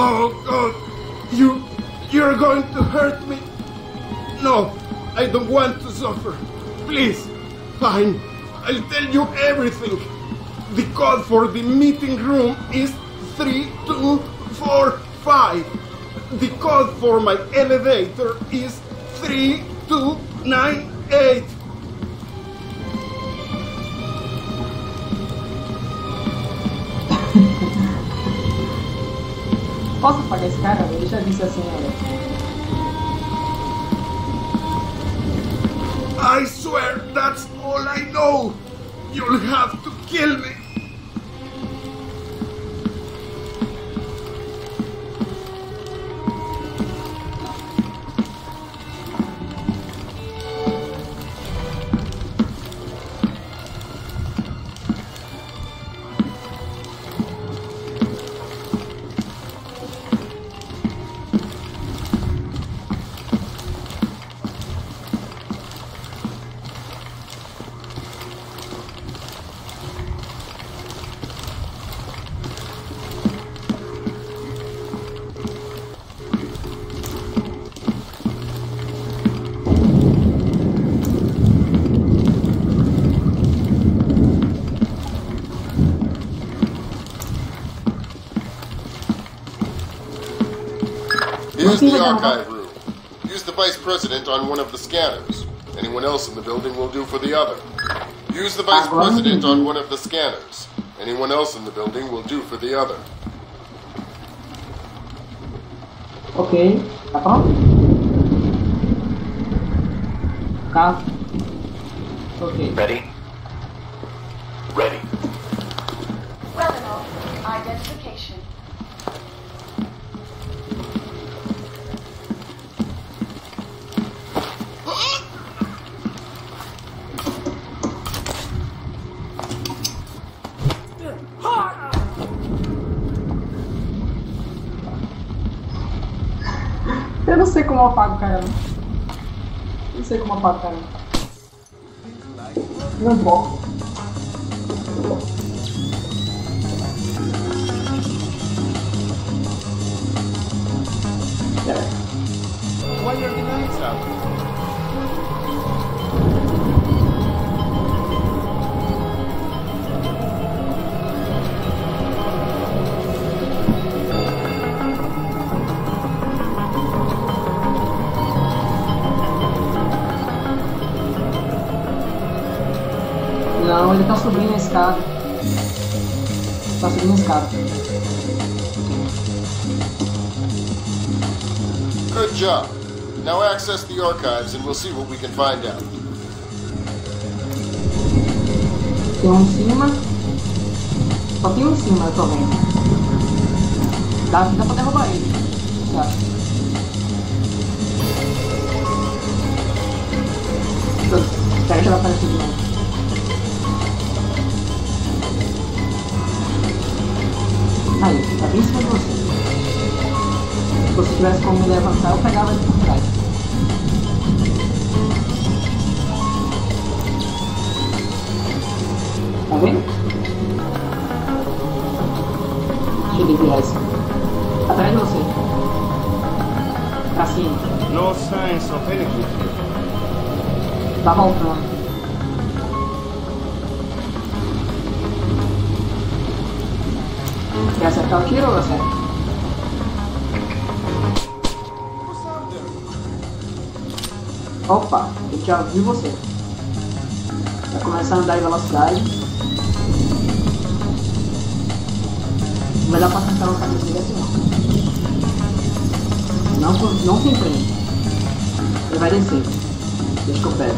Oh God, you, you're going to hurt me. No, I don't want to suffer. Please, fine. I'll tell you everything. The code for the meeting room is 3245. The code for my elevator is 3298. Posso pagar esse cara? Ele já disse assim, olha. I swear that's all I know. You'll have to kill me. Here's the archive room. Use the vice president on one of the scanners. Anyone else in the building will do for the other. Use the vice president on one of the scanners. Anyone else in the building will do for the other. Ok, tá pronto? Ok. Ready? Ready. Sei como eu apago o cara. não. Sei como eu apago o cara. Não vou. Escada. Tá subindo a escada. Good job. Now access the archives and we'll see what we can find out. Tem um em cima. Só tem um em cima, eu tô vendo. Dá, dá pra derrubar ele. Tá. Pega que ela aparece de novo. Aí, tá bem em cima de você. Se você tivesse como me levantar, eu pegava ele por trás. Tá vendo? Deixa eu desviar isso. Atrás de você. Pra cima. No signs of anything here. Viu você. Vai começar a andar em velocidade. Não vai dar pra o caminho dele assim não. Não, não se empreende. Ele vai descer. Deixa que eu pego.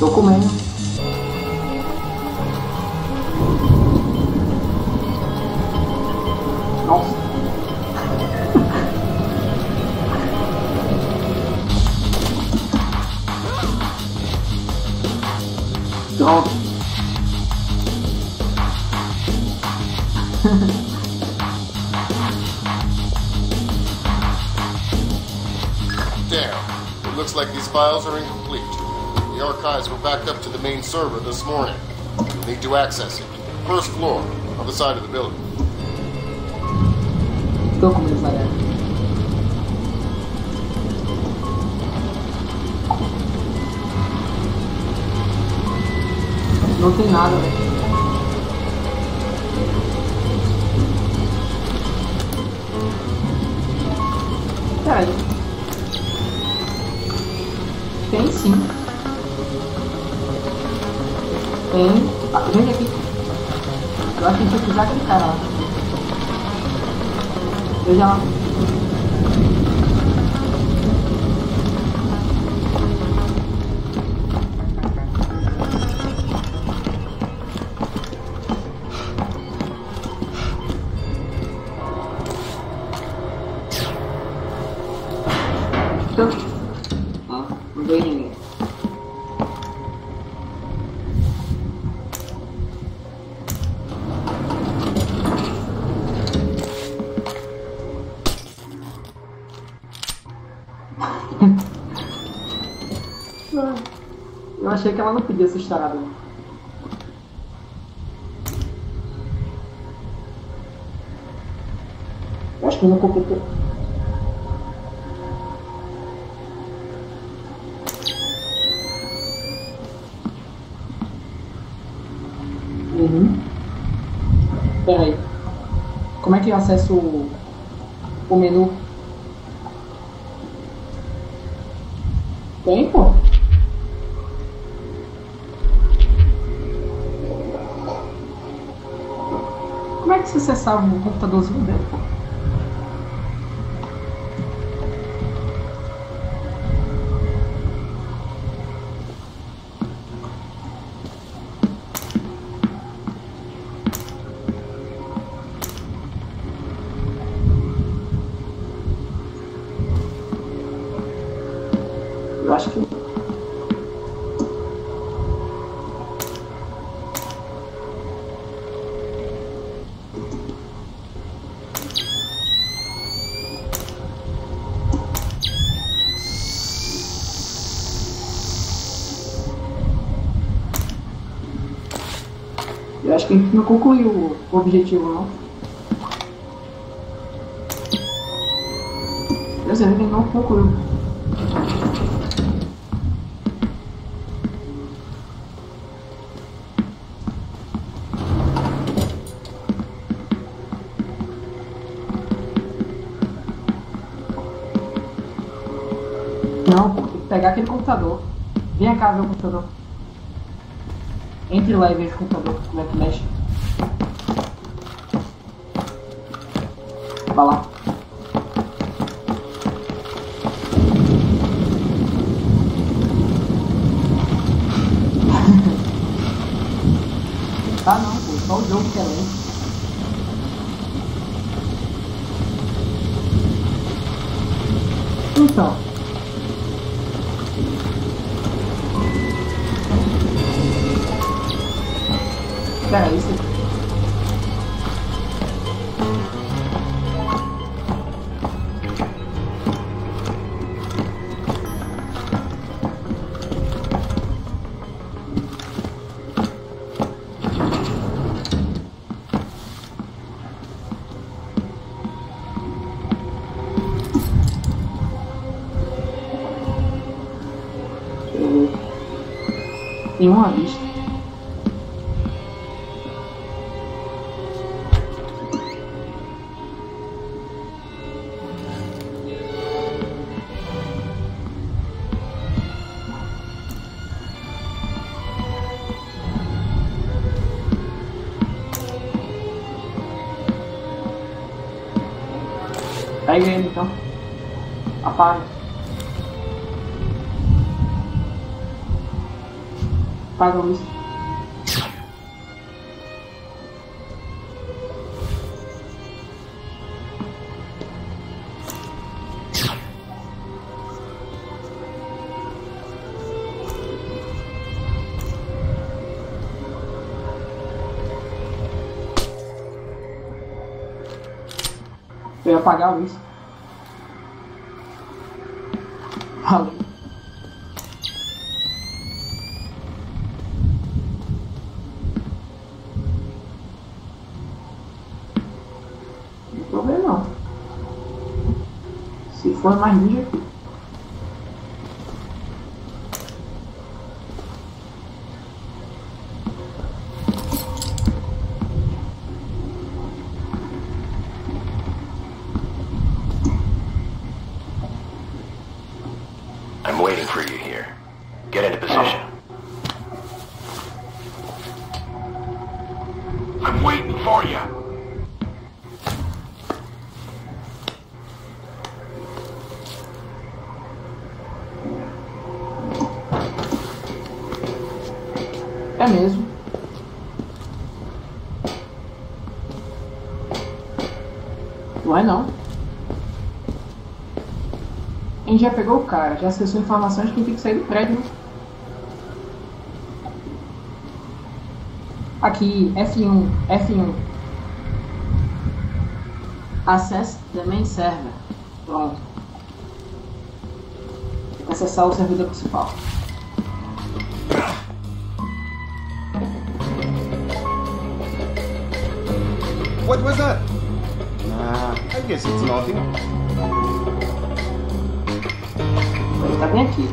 Tô comendo. Like these files are incomplete. The archives were backed up to the main server this morning. You'll need to access it. First floor, on the side of the building. Tô com Nazaré. Não tem nada. Tem. Ah, vem aqui. Eu acho que a gente vai precisar aquele cara lá. Veja lá. Achei que ela não podia ser estourada. Eu acho que não completou. Uhum. Peraí. Como é que eu acesso o, o menu? Tem, pô? Como é que você acessava o computadorzinho dele, pô? Acho que a gente não concluiu o objetivo, não. A gente não concluiu. Não, tem que pegar aquele computador. Vem cá ver o computador. Entre lá e veja o computador, como é que mexe. Vai lá. tá não, pô, só o jogo que é lento. Pera aí, você... Tem uma vista. Pega ele então. Apaga. Apaga Eu ia apagar a luz. Não tem problema não. Se for mais ninja. Gente já pegou o cara, já acessou informações de quem tem que sair do prédio. né? Aqui, F1, F1. Acesse the main server. Pronto. Tem que acessar o servidor principal. What was that? Nah, I guess it's nothing. Ele tá bem aqui.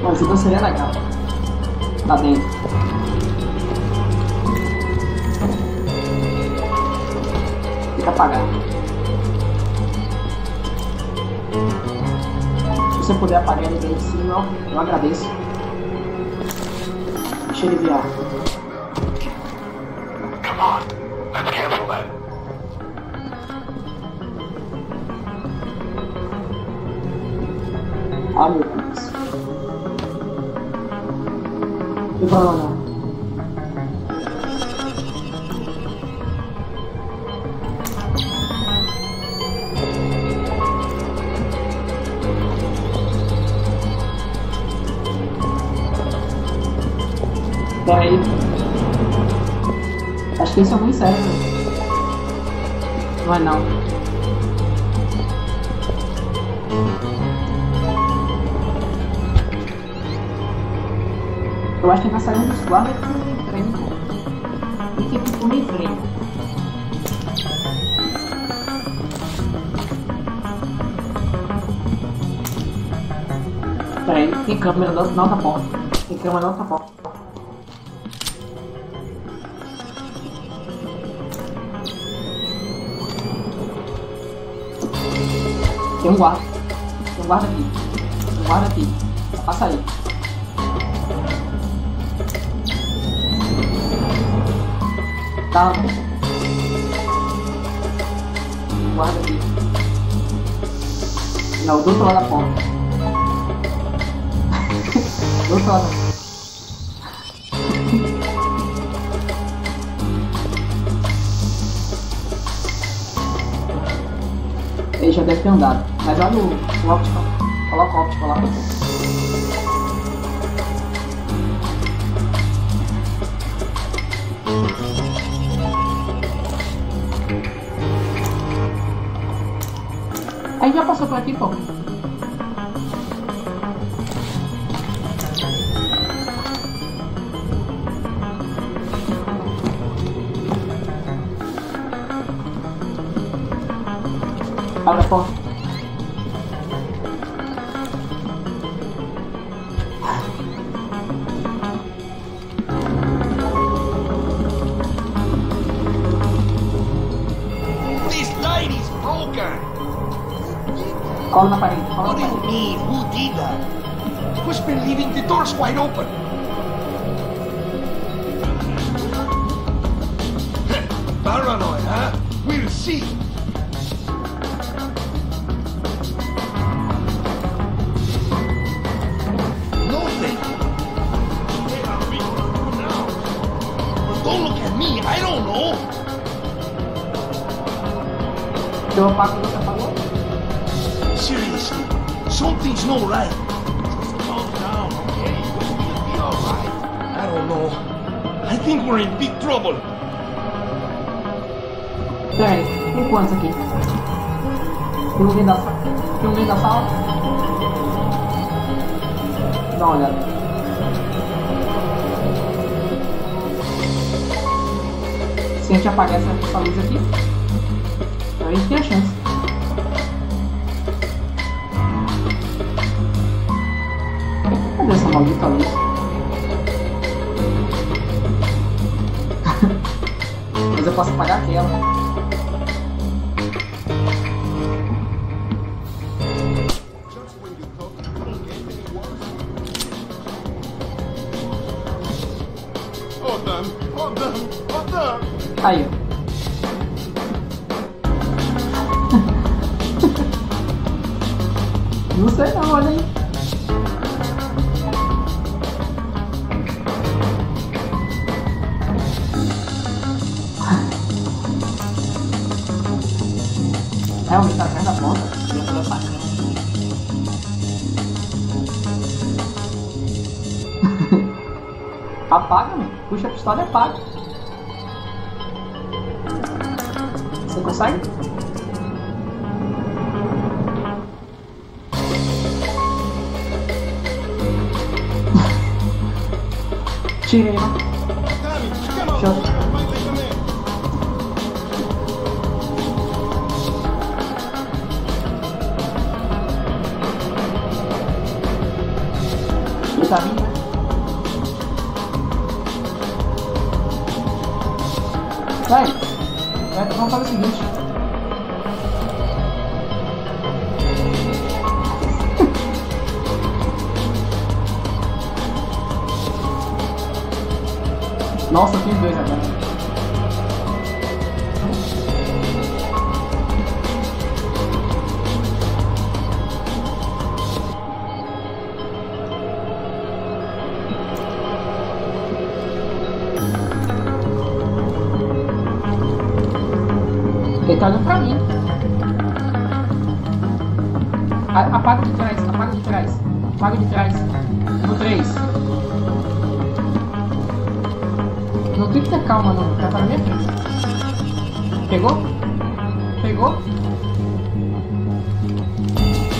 Uma ajuda seria legal. Tá dentro. Fica apagado. Se você puder apagar ele bem de cima, eu agradeço. Deixa ele virar. Peraí. Acho que esse é muito sério. Não é não. Eu acho que na saída dos guardas não trem. E que tipo nem trem. Peraí, tem câmera na outra porta. Tem câmera na outra porta. Tem um guarda. Tem um guarda aqui. Tem um guarda aqui. Passa aí. Tá. Guarda aqui. Não, do outro lado da porta. do outro lado. Ele já deve ter andado. Mas olha o, o óptico. Coloca o óptico lá. Já passou think we're in big trouble. Peraí, tem quantos aqui? Tem um dentro da sala? Tem um dentro da sala? Dá uma olhada. Se a gente apagar essa, essa luz aqui, a gente tem a chance. Cadê essa maldita luz? Damn! Oh, damn! Oh, damn! Aí. Não sei não, olha aí. Apaga. Puxa a pistola e apaga. Você consegue? Tirei, né? Tem que ter calma tá na minha frente. Pegou? Pegou?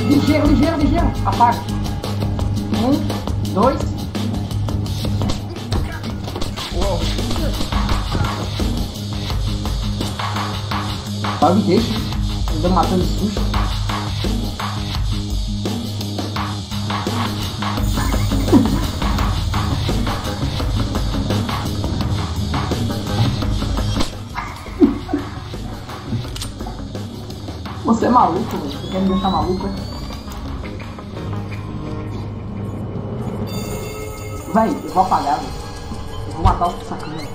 Ligeiro, ligeiro, ligeiro. Apaga. Um, dois. Só me deixa. Ainda matando de susto. Você é maluco, velho. Você quer me deixar maluco? Véi, eu vou apagar, velho. Eu vou matar os sacanas.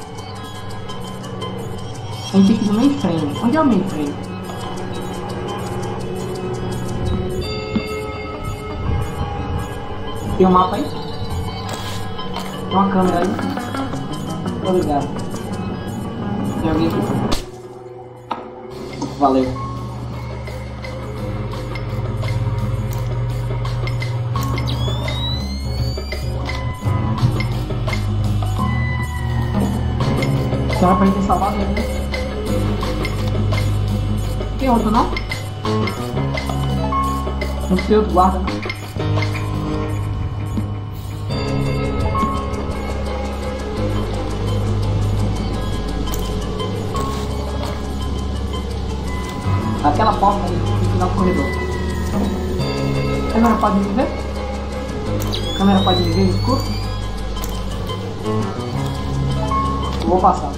A gente tem que ir no mainframe. Onde é o mainframe? Tem um mapa aí? Tem uma câmera aí? Tô ligado. Tem alguém aqui? Valeu. Será pra gente salvado ele, né? Tem outro não? Não tem outro guarda não. Aquela porta ali no final do corredor. Câmera pode me ver? Câmera pode me ver escuro? Vou passar.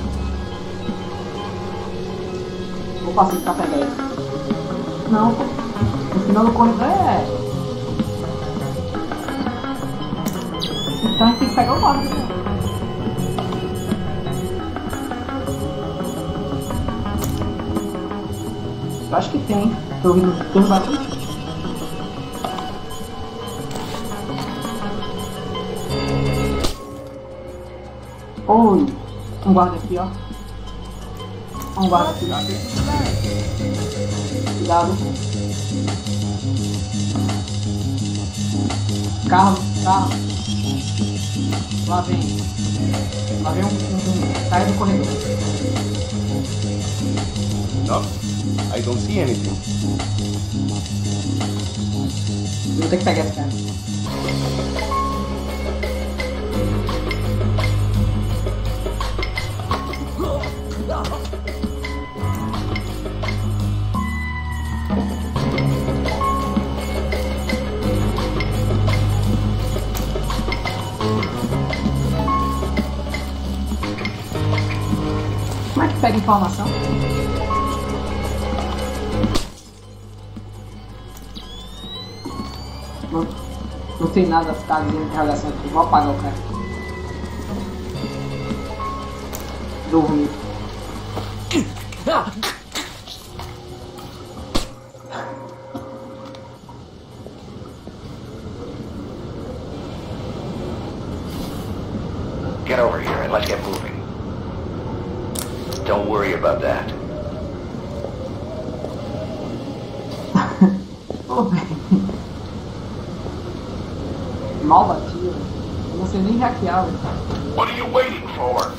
Passar de café 10. Não, pô. No final do corredor é. Então a gente tem que pegar o barco. né? Eu acho que tem. Tô ouvindo. Ouvindo barulho. Oi. Um guarda aqui, ó. Um aqui. Cuidado. Carro, carro. Lá vem. Lá vem um, um. Sai do corredor. No, I don't see anything. Vou ter que pegar esse cara. Informação? Não, não tem nada a ficar dizendo interrogação aqui. Vou apagar o cara. Dormir. Hackear, velho. What are you waiting for?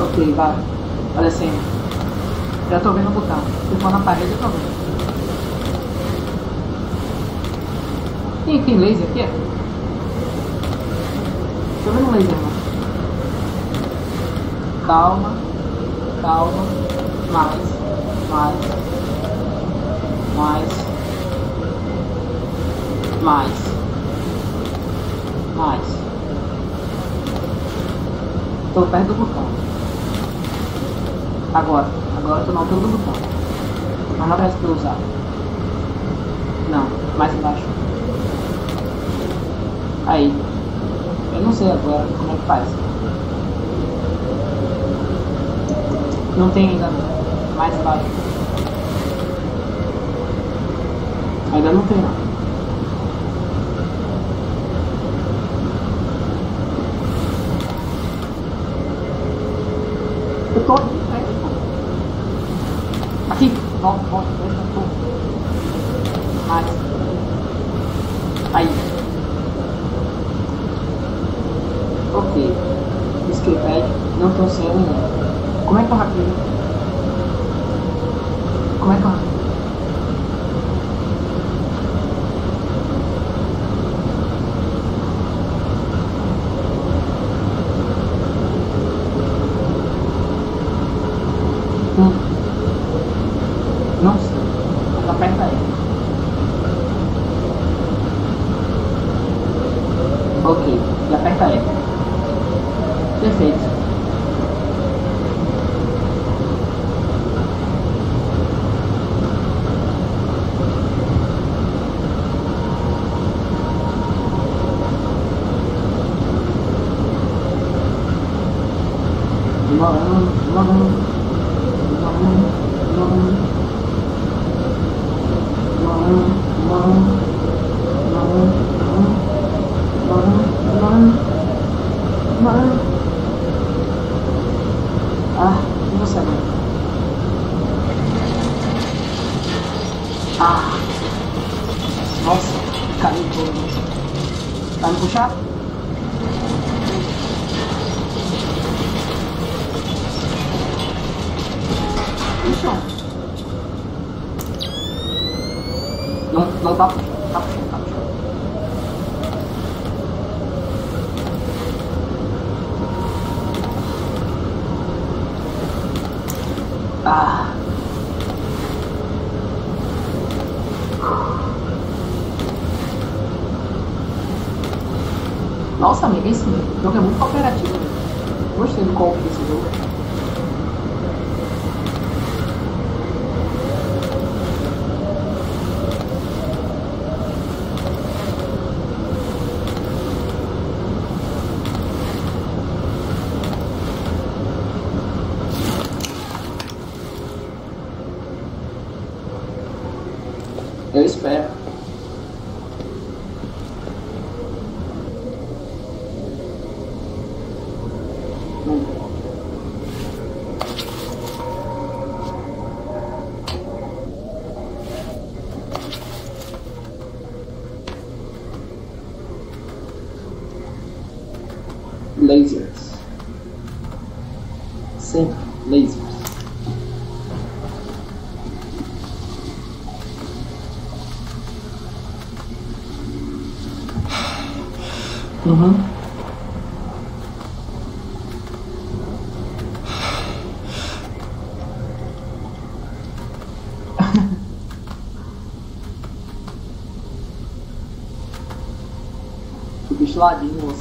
Ok, vai. Olha assim. Já tô vendo o botão. Se for na parede, eu tô vendo. Tem, tem laser aqui? Tô vendo laser, mano. Calma. Calma. Mais. Mais. Mais. Mais. Mais. Tô perto do botão. Agora. Agora tô na altura do botão. Mas não parece pra eu usar. Não. Mais embaixo. Aí. Não sei agora como é que faz. Não tem ainda. Mais embaixo. Ainda não tem não. Eu tô aqui, né? Aqui, volta, volta, volta, volta. Mais. Aí. Ok. Escreved, não tô sem ninguém. Como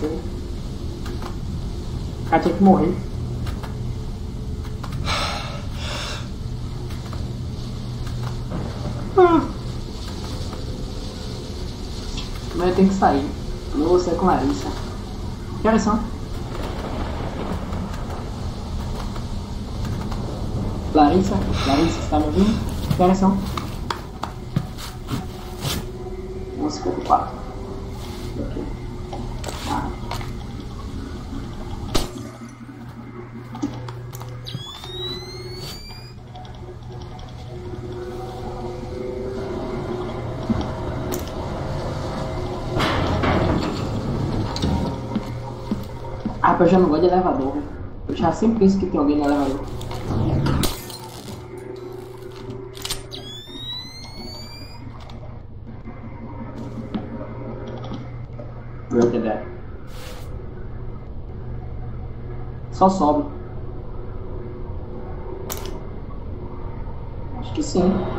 você. O cara tinha que morrer. Mas eu tenho que sair. Eu vou sair com Larissa. Que horas são? Larissa? Larissa, você tá me ouvindo? Que horas são? 11h54. Ok. Ah. Ah, eu já não gosto de elevador. Eu já sempre penso que tem alguém no elevador. Meu der. Só sobe. Acho que sim.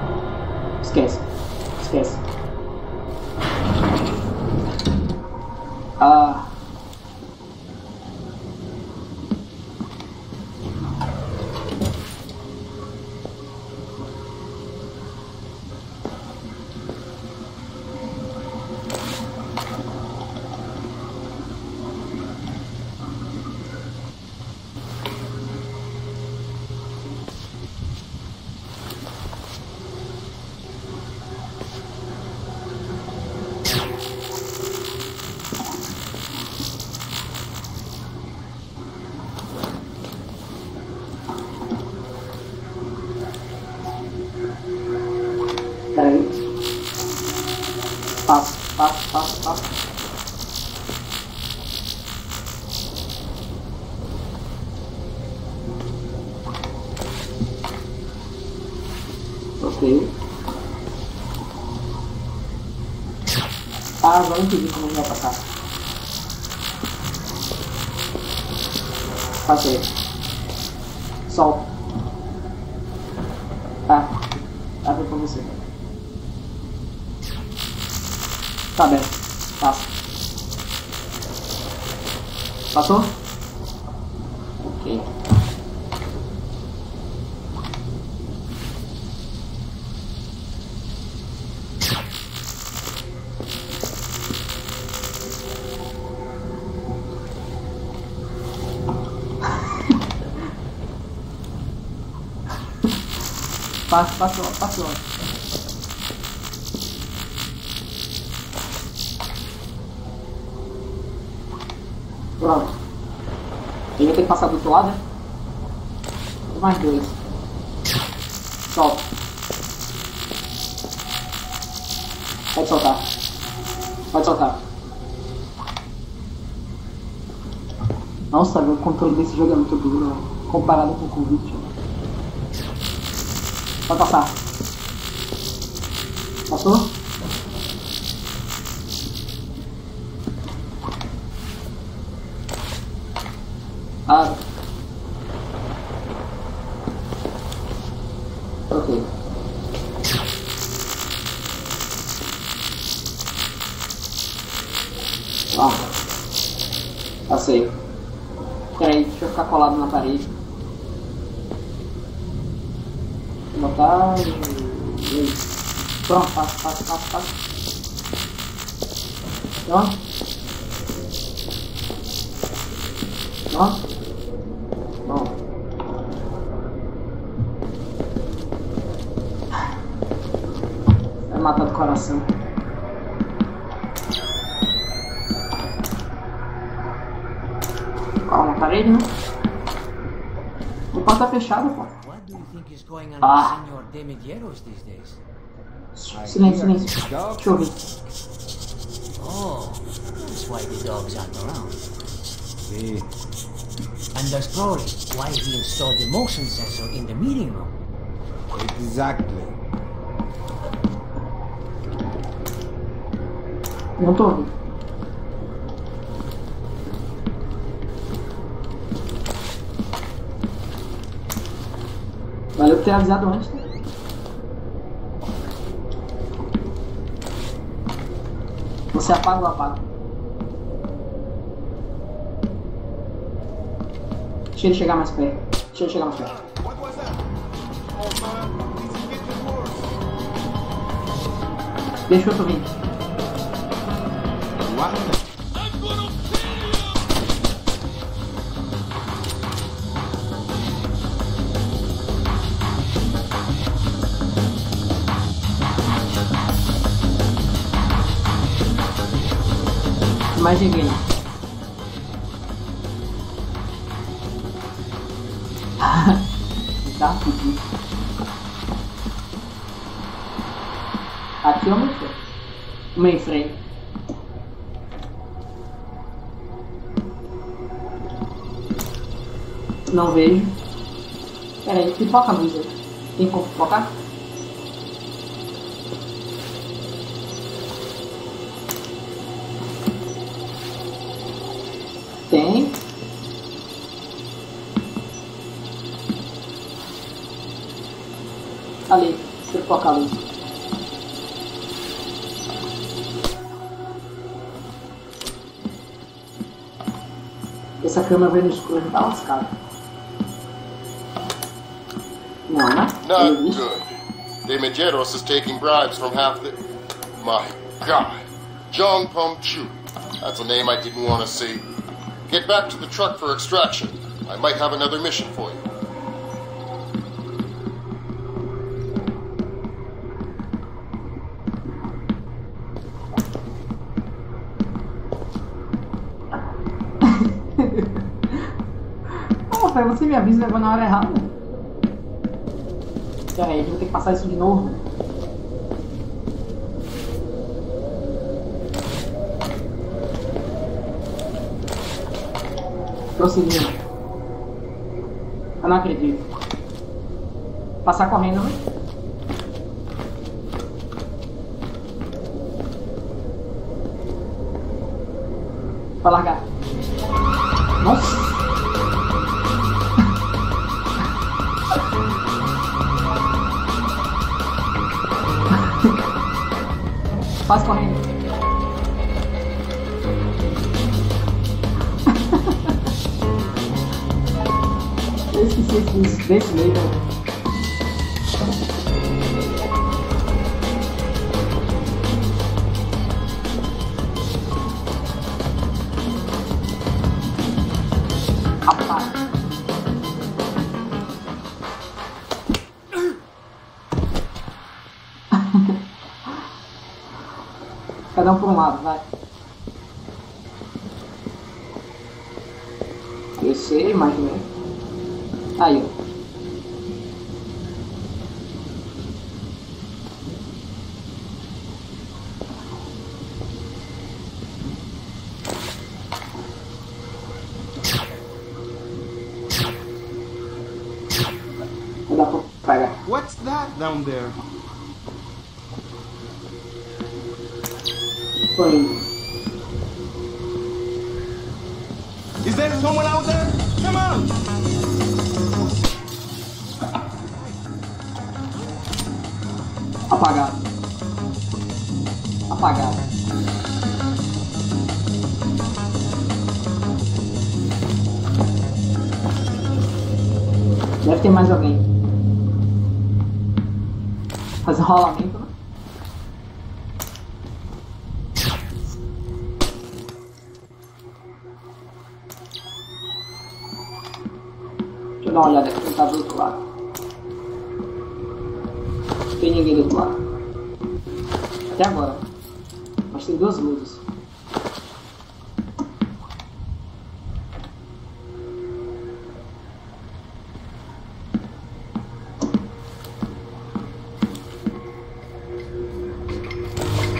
Ah, agora eu entendi como vai passar. Passei. Solta. Tá. Abre pra você. Tá bem. Passa. Passou? Ok. Passou, passou. Pronto. Ele vai ter que passar do outro lado, né? Mais dois. Solta. Pode soltar. Pode soltar. Nossa, o controle desse jogo é muito duro, né? comparado com o convite. Pode passar. Passou? Calma, parede, né? O pau tá fechado, pô. What do you think is going on Ah. Silêncio, silêncio. Deixa eu ouvir. Oh, that's why the dogs aren't around. See, And that's probably why he installed the motion sensor in the meeting room. exactly. Não tô ouvindo. Valeu por ter avisado antes. Né? Você apaga ou apaga? Deixa ele chegar mais perto. Deixa ele chegar mais perto. Deixa eu tô vindo. Mais ninguém. Dá tudo. Aqui é o mainframe. O mainframe. Não vejo. Pera aí, pipoca a luz aí. Tem como pipocar? Ali, pipoca a luz. Essa câmera vai no escuro, não tá lascada. Não, né? Not good. De Medeiros is taking bribes from half the. My God. Jong Pum Chu. That's a name I didn't want to see. Get back to the truck for extraction. I might have another mission for you. Fé, você me avisa levou na hora errada. Pera aí, a gente vai ter que passar isso de novo. Prosseguindo. Eu não acredito. Passar correndo, né? Descer, imaginei. Aí, ó. What's that down there? Tô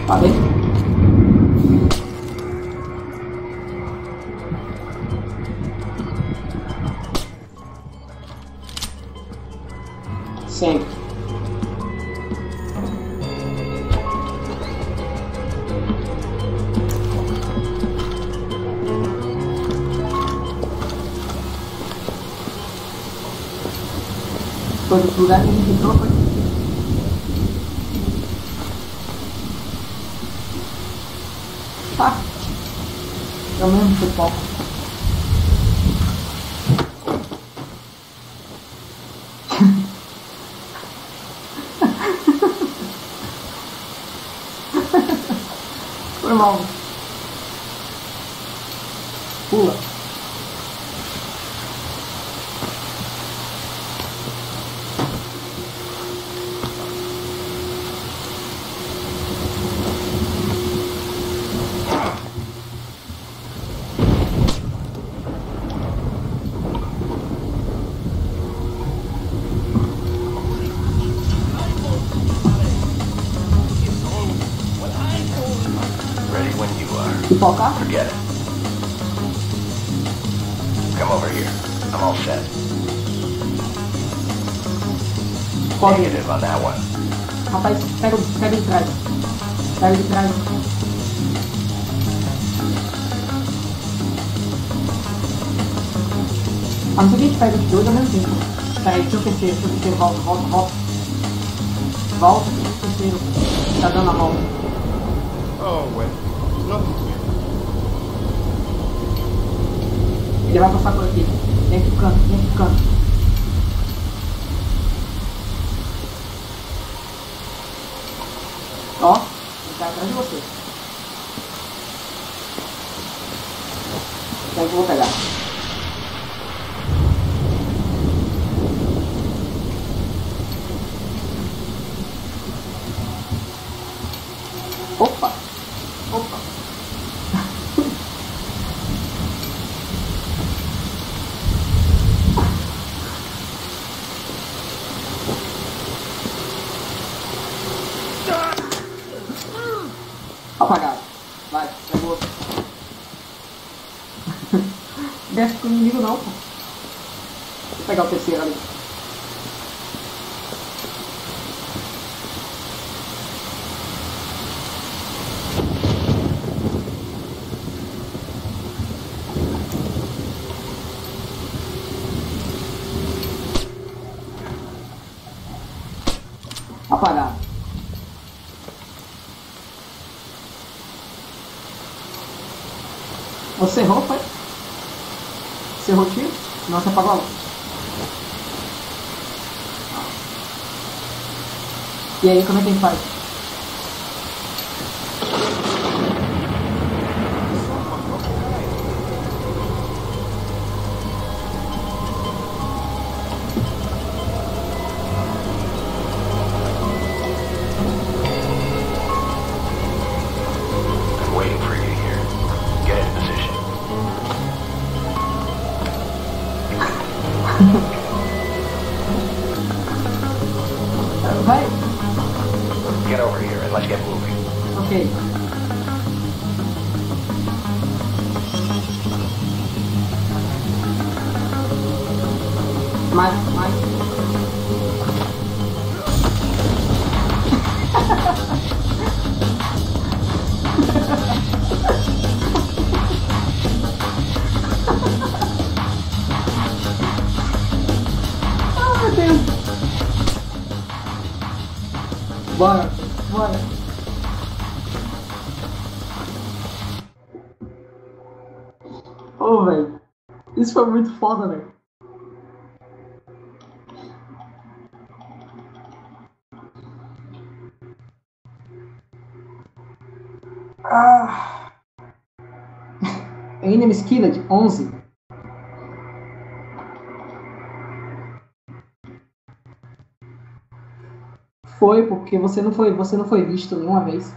Tá bem? Sempre. Todo lugar que a gente entrou foi. Tá. É o you are. Pipoca. Forget it. Come over here. I'm all set. Pode. Negative on that one. Rapaz, pega, pega de trás. Pega de trás. A não ser que a gente pega os dois ao mesmo tempo. Peraí, deixa eu aquecer, deixa eu aquecer, volta, volta, volta. Volta, deixa eu aquecer. Tá dando a volta. Oh, well. Nothing to it. Ele vai passar por aqui. Vem aqui pro canto, vem aqui pro canto. Ó, ele tá atrás de você. Daí que eu vou pegar. Opa! Opa! Apagado. Vai, pegou. Desce pro inimigo não, pô. Vou pegar o terceiro ali. Apagado. Você errou, foi? Você errou o tiro? Não, você apagou a luz. E aí, como é que gente faz? For you Ok. Mais, muito foda, velho. Ah. Enemy Skillet 11. Foi porque você não foi, você não foi visto nenhuma vez.